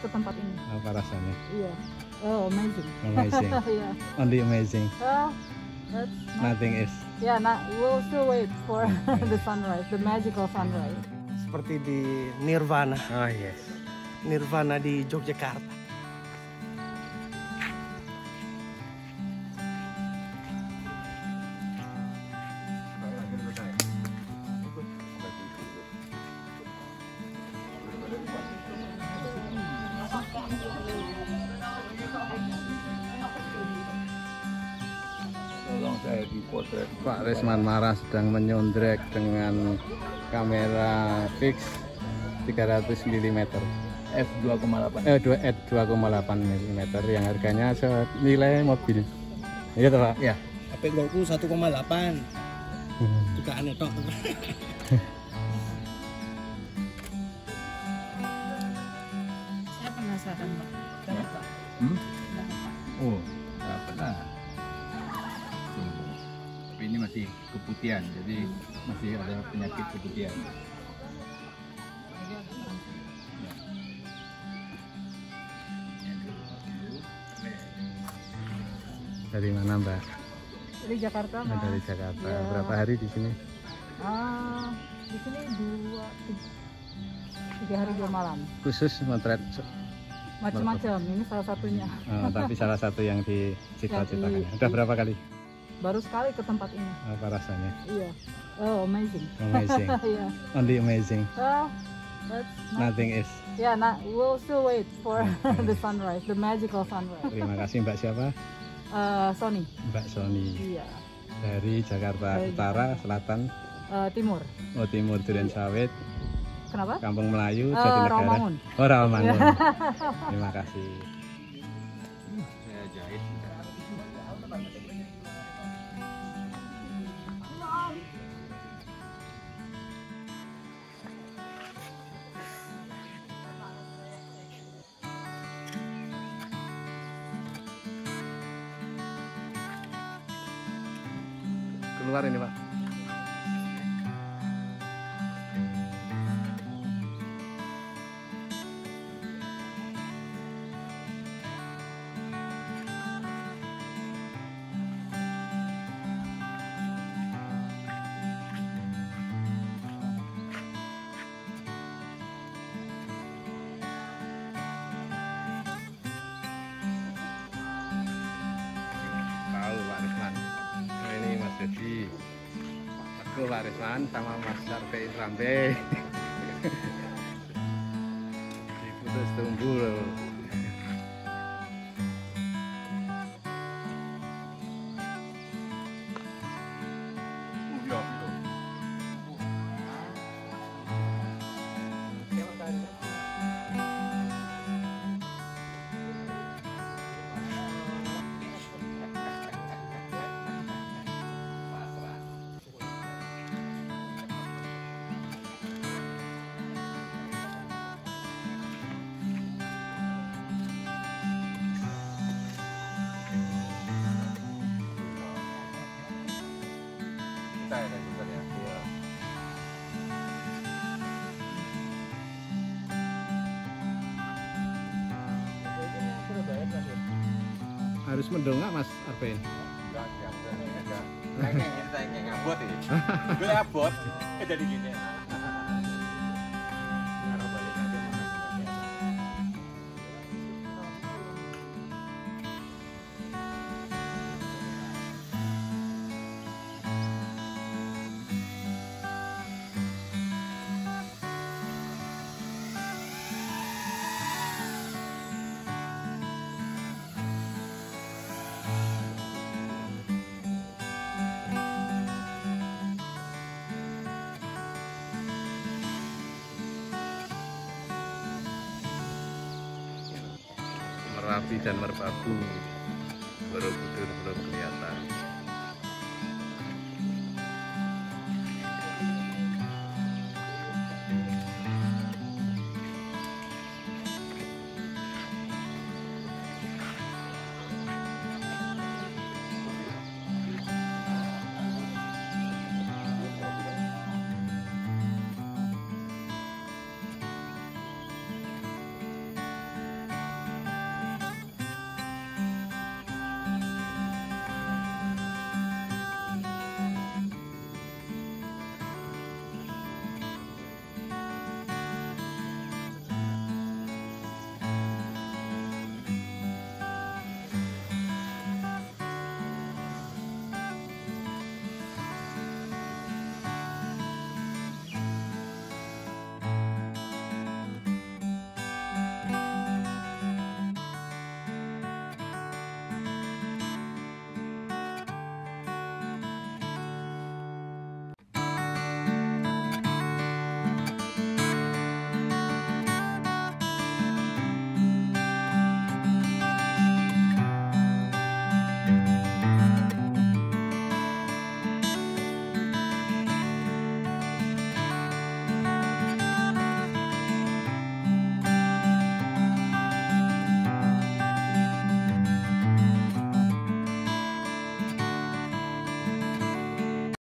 ke tempat ini. Apa rasanya? Iya. Oh, amazing. Amazing. yeah. Only amazing. Well, that's not, Nothing is. yeah, not, we'll still wait for the sunrise, the magical sunrise. seperti di Nirvana, Oh yes. Nirvana di Yogyakarta. Saya dipotret. Pak Resman Mara sedang menyondrek dengan kamera fix 300 mm. F 2,8. Eh 2 at 2,8 mm yang harganya senilai mobil. Iya toh, Pak? Ya. HP goku 1,8. Juga aneh tok. Saya penasaran, Pak. Kenapa? Hmm? Masih keputihan, jadi masih ada penyakit keputihan. Dari mana, Mbak? Dari Jakarta, Oh, Mas. dari Jakarta. Iya. Berapa hari di sini? Ah, di sini dua, tiga, hari dua malam. Khusus motret Macam-macam. Ini salah satunya. oh, tapi salah satu yang dicita-citakan. Yang di- Udah berapa kali? Baru sekali ke tempat ini. Apa rasanya? Iya. Oh, amazing. Amazing. Iya. Only amazing. Well, that's not, Nothing is. yeah, not, we'll still wait for the sunrise, the magical sunrise. Terima kasih Mbak siapa? Uh, Sony. Mbak Sony. Iya. Dari Jakarta Dari Utara, Selatan, Uh, timur. oh Timur Duren Sawit, Kenapa? Kampung Melayu, Uh, Jatinegara. Rawamangun. Oh Rawamangun. Terima kasih. Saya jahit. Keluar ini Pak. Aku Pak Risman sama Mas Sarpe Isrambe. Diputus tumbul. Saya ada juga ya. Iya. Harus mendongak Mas Arvin. Enggak. Ngengeng, ini saya ngengeng abot ini. Gue abot. Eh, Jadi gini. Merapi dan Merbabu. Borobudur kelihatan.